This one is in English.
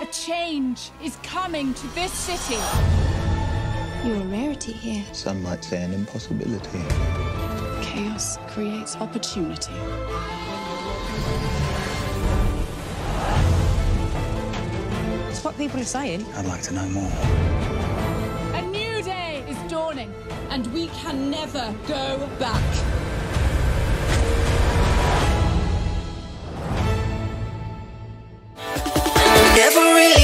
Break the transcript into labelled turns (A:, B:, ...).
A: A change is coming to this city.
B: You're a rarity here.
C: Some might say an impossibility.
D: Chaos creates opportunity.
E: It's what people are saying.
C: I'd like to know more.
A: A new day is dawning.
D: And we can never go back.
F: Every